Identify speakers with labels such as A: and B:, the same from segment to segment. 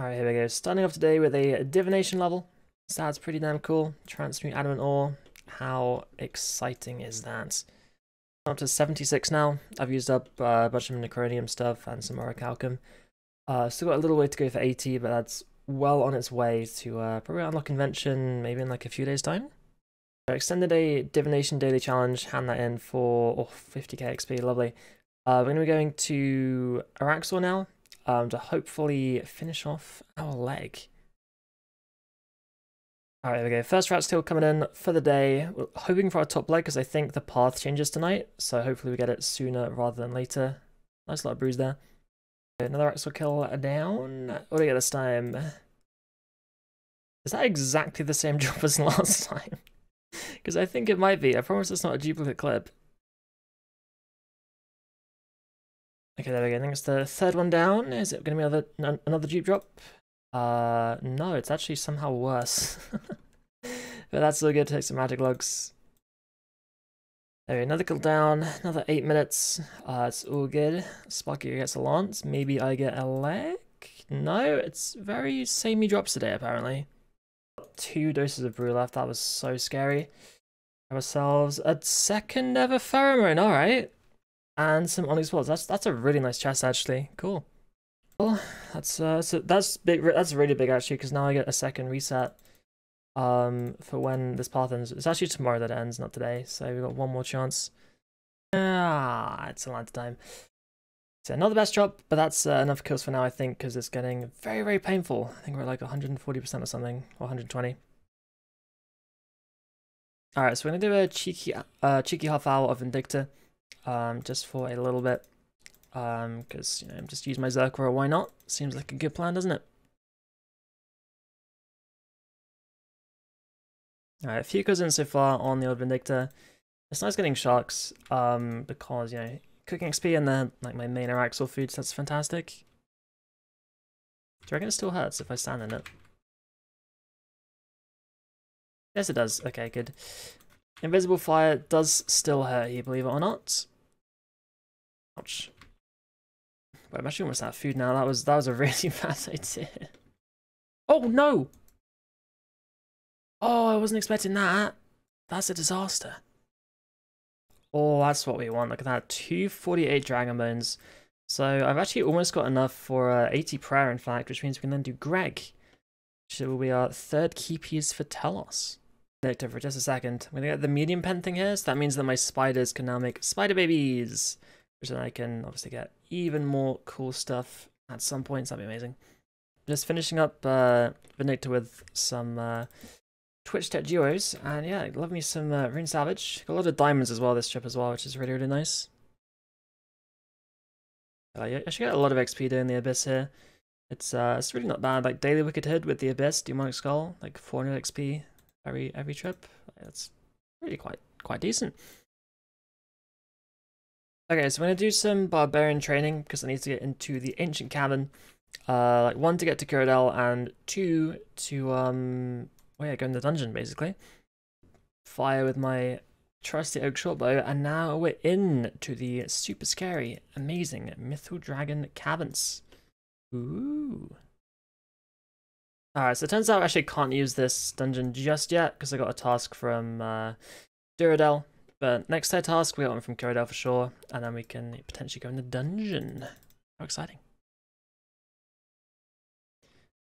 A: Alright, here we go. Starting off today with a divination level. So that's pretty damn cool. Transmute adamant ore. How exciting is that? up to 76 now. I've used up uh, a bunch of necronium stuff and some orichalcum. Uh, still got a little way to go for 80, but that's well on its way to uh, probably unlock invention maybe in like a few days time. So extended a divination daily challenge, hand that in for oh, 50k XP, lovely. Uh, we're going to be going to Araxxor now um, to hopefully finish off our leg. Alright, there we go. First rat still coming in for the day. We're hoping for our top leg because I think the path changes tonight. So hopefully we get it sooner rather than later. Nice of bruise there. Another Axel kill down. What do we get this time? Is that exactly the same job as last time? Because I think it might be. I promise it's not a duplicate clip. Okay, there we go. I think it's the third one down. Is it going to be another another dupe drop? Uh, no, it's actually somehow worse. but that's still good. Take some magic logs. Go. Another kill down. Another eight minutes. Uh, it's all good. Sparky gets a lance. Maybe I get a leg. No, it's very samey drops today apparently. Two doses of brew left. That was so scary. Ourselves a second ever pheromone. All right and some onyx walls. That's that's a really nice chest actually. Cool. Well, that's uh, so that's big. That's really big actually because now I get a second reset. Um, for when this path ends. It's actually tomorrow that ends, not today. So we've got one more chance. Ah, it's a lot of time. So not the best drop, but that's uh, enough kills for now, I think, because it's getting very, very painful. I think we're like 140% or something, or 120. Alright, so we're to do a cheeky, uh, cheeky half hour of Vindicta um, just for a little bit. Because, um, you know, just use my Zerkra, why not? Seems like a good plan, doesn't it? Alright, a few cousins so far on the old Vindicta. It's nice getting sharks, um, because, you know, cooking XP and then, like, my main Araxxor foods, that's fantastic. Do you reckon it still hurts if I stand in it? Yes, it does. Okay, good. Invisible fire does still hurt you, believe it or not. Ouch. Wait, I'm actually almost out of food now. That was that was a really bad idea. Oh no! Oh, I wasn't expecting that. That's a disaster. Oh, that's what we want. Look at that. 248 Dragon Bones. So I've actually almost got enough for uh, 80 Prayer, in fact, which means we can then do Greg. Which will be our third key piece for Telos for just a second. I'm gonna get the medium pen thing here, so that means that my spiders can now make spider babies, which then I can obviously get even more cool stuff at some points. That'd be amazing. Just finishing up uh, Vindicta with some uh, Twitch Tech Duos, and yeah, love me some uh, Rune Salvage. Got a lot of diamonds as well this trip as well, which is really, really nice. Uh, yeah, I should get a lot of XP doing the Abyss here. It's uh, it's really not bad. Like Daily Wicked Hood with the Abyss, Demonic Skull, like 400 XP every every trip. That's really quite quite decent. Okay, so I'm gonna do some barbarian training because I need to get into the ancient cavern. Uh, like one to get to Kuradel and two to um, well, yeah, go in the dungeon basically. Fire with my trusty oak shortbow, and now we're in to the super scary, amazing Mithril Dragon caverns. Ooh. Alright, so it turns out I actually can't use this dungeon just yet because I got a task from uh, Duradel. But next task, we got one from Kuradel for sure, and then we can potentially go in the dungeon. How exciting.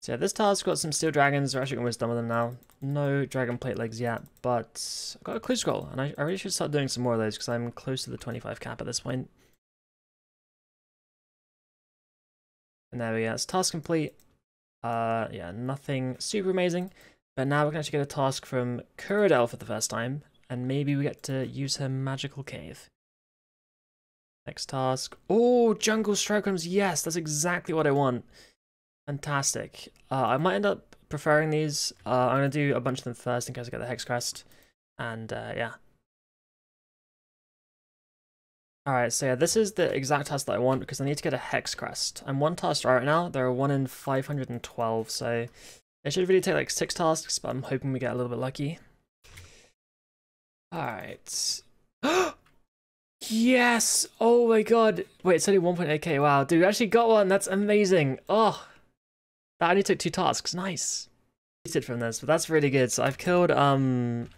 A: So yeah, this task got some steel dragons. We're actually almost done with them now. No dragon plate legs yet, but I've got a clue scroll, and I, I really should start doing some more of those because I'm close to the 25 cap at this point. And there we go, it's task complete. Uh, yeah, nothing super amazing. But now we can actually get a task from Kuradel for the first time, and maybe we get to use her magical cave. Next task. Oh, jungle strykewyrms. Yes, that's exactly what I want. Fantastic. Uh, I might end up preferring these. Uh, I'm going to do a bunch of them first in case I get the Hex Crest. And uh, yeah, Alright, so yeah, this is the exact task that I want because I need to get a Hex Crest. I'm one task right now, there are 1 in 512, so it should really take like 6 tasks, but I'm hoping we get a little bit lucky. Alright. yes! Oh my god! Wait, it's only 1.8k, wow. Dude, we actually got one, that's amazing! Oh! That only took two tasks. Nice. From this, but that's really good. So I've killed um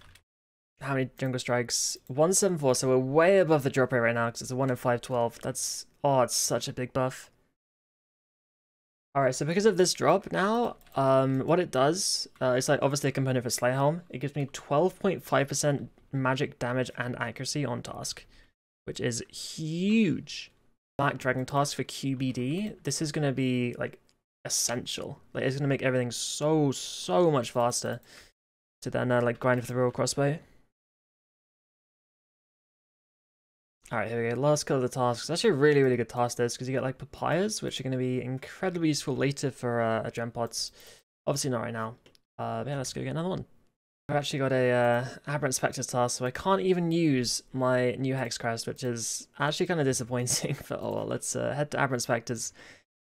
A: how many jungle strikes? 174, so we're way above the drop rate right now because it's a 1 in 512. That's oh, it's such a big buff. Alright, so because of this drop now, um, what it does, uh, it's like obviously a component for Slayhelm. It gives me 12.5% magic damage and accuracy on task, which is huge. Black Dragon task for QBD, this is going to be like essential. Like it's going to make everything so, so much faster to then uh, like grind for the royal crossbow. Alright, here we go. Last kill of the tasks. Actually a really, really good task this because you get like papayas, which are going to be incredibly useful later for uh, a gem pots. Obviously not right now. Uh, yeah, let's go get another one. I've actually got a uh, Aberrant Spectres task, so I can't even use my new Hex Crest, which is actually kind of disappointing. But oh well, let's uh, head to Aberrant Spectres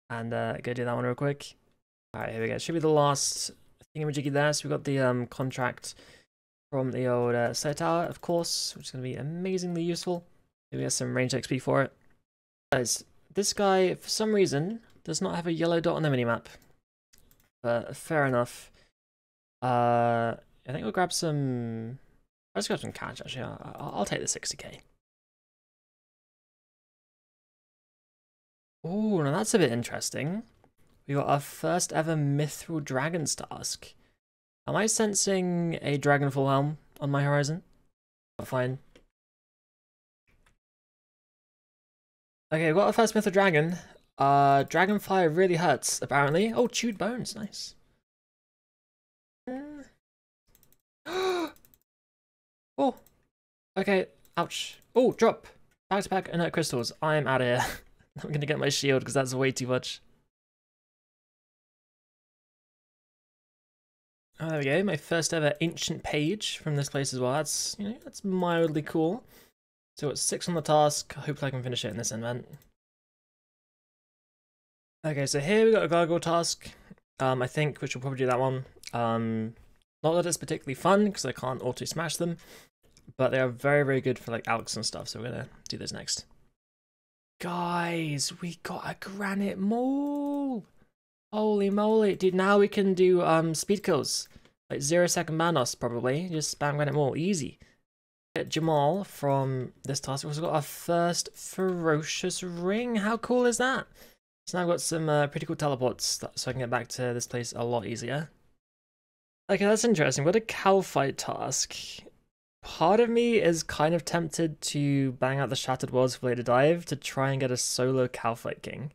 A: and uh, go do that one real quick. Alright, here we go. Should be the last thingamajiggy there. So we've got the um, contract from the old uh, set tower, of course, which is going to be amazingly useful. Maybe have some range XP for it. Guys, this guy, for some reason, does not have a yellow dot on the minimap. But fair enough. Uh, I think we'll grab some... Let's grab some cash, actually. I'll, I'll take the 60k. Oh, now that's a bit interesting. We got our first ever Mithril Dragons task. Am I sensing a Dragonfall Helm on my horizon? Fine. Okay, got our first Mithril Dragon. Uh, dragon fire really hurts, apparently. Oh, chewed bones, nice. oh, okay, ouch. Oh, drop. Back to back inert crystals. I'm out of here. I'm gonna get my shield because that's way too much. Oh, there we go. My first ever ancient page from this place as well. That's you know that's mildly cool. So it's six on the task. Hopefully I can finish it in this event. Okay, so here we got a gargoyle task. Um, I think which will probably do that one. Um, not that it's particularly fun because I can't auto smash them, but they are very very good for like Alex and stuff. So we're gonna do this next. Guys, we got a granite maul! Holy moly, dude! Now we can do um speed kills, like zero second manos probably. Just spam granite maul, easy. Jamal from this task also got our first ferocious ring. How cool is that? So now I've got some uh, pretty cool teleports so I can get back to this place a lot easier. Okay, that's interesting. What a Kalphite task. Part of me is kind of tempted to bang out the Shattered Worlds for later dive to try and get a solo Kalphite King.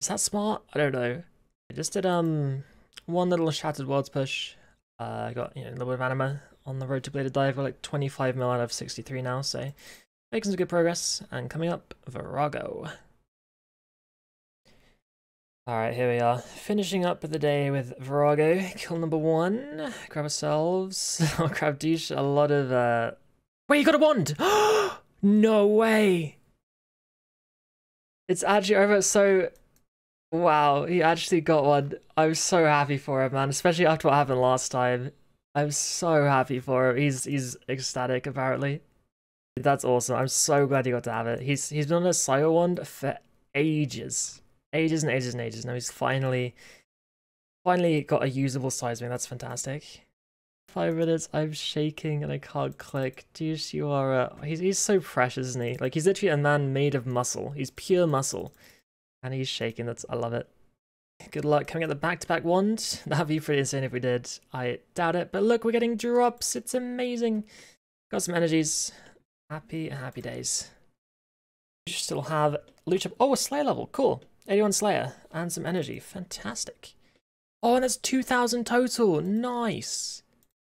A: Is that smart? I don't know. I just did um one little Shattered Worlds push. Uh, I uh, got you know a little bit of anima on the road to Bladed Dive. We're like 25 mil out of 63 now, so making some good progress. And coming up, Virago. Alright, here we are. Finishing up the day with Virago. Kill number one. Grab ourselves. I'll grab douche a lot of uh Wait, you got a wand! no way! It's actually over, so Wow, he actually got one. I'm so happy for him, man, especially after what happened last time. I'm so happy for him. He's he's ecstatic apparently. That's awesome. I'm so glad he got to have it. He's he's been on a Sire wand for ages. Ages and ages and ages. Now he's finally finally got a usable seismic. That's fantastic. Five minutes, I'm shaking and I can't click. Douche, you are a... He's, he's so precious, isn't he? Like, he's literally a man made of muscle. He's pure muscle. And he's shaking. That's I love it. Good luck coming at the back-to-back -back wand. That'd be pretty insane if we did. I doubt it. But look, we're getting drops. It's amazing. Got some energies. Happy, happy days. We still have loot up. Oh, a Slayer level. Cool. 81 Slayer. And some energy. Fantastic. Oh, and that's 2,000 total. Nice.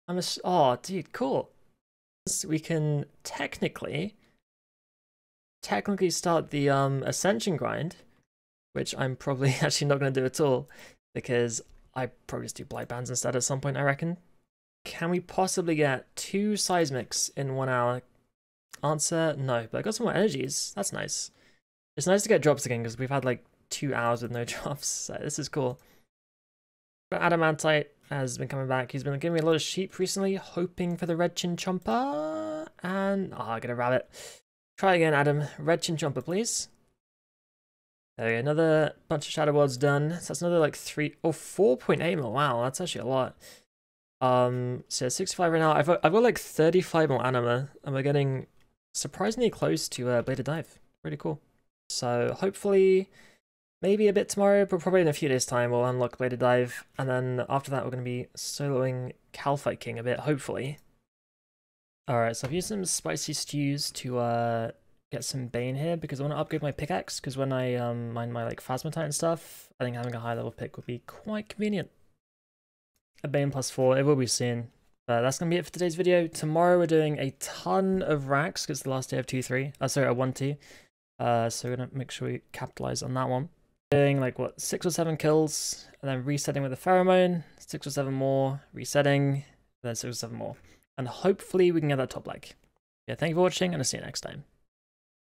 A: I'm a... Oh, dude, cool. We can technically... Technically start the um Ascension grind which I'm probably actually not going to do at all because I probably just do blight bands instead at some point, I reckon. Can we possibly get two seismics in one hour? Answer, no, but I got some more energies. That's nice. It's nice to get drops again because we've had like two hours with no drops, so this is cool. But Adamantite has been coming back. He's been giving me a lot of sheep recently, hoping for the red chinchompa. And, oh, I get a rabbit. Try again, Adam. Red chinchompa, please. Okay, another bunch of Shadow Worlds done. So that's another like three or oh, 4.8 mil. Wow, that's actually a lot. Um, so 65 right now. I've, I've got like 35 more anima, and we're getting surprisingly close to uh, Bladed Dive. Really cool. So hopefully, maybe a bit tomorrow, but probably in a few days' time, we'll unlock Bladed Dive, and then after that, we're going to be soloing Kalphite King a bit, hopefully. Alright, so I've used some spicy stews to uh, get some Bane here, because I want to upgrade my pickaxe, because when I um, mine my like Phasmatite and stuff, I think having a high level pick would be quite convenient. A Bane plus 4, it will be soon. Uh, that's going to be it for today's video. Tomorrow we're doing a ton of racks, because the last day of 2-3. Uh, sorry, a 1-2. Uh, so we're going to make sure we capitalize on that one. Doing like, what, 6 or 7 kills, and then resetting with a pheromone, 6 or 7 more, resetting, then 6 or 7 more. And hopefully we can get that top leg. Yeah, thank you for watching, and I'll see you next time.